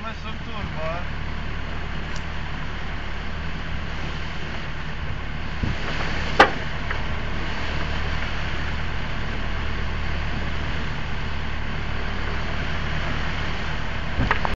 começou a me turbar.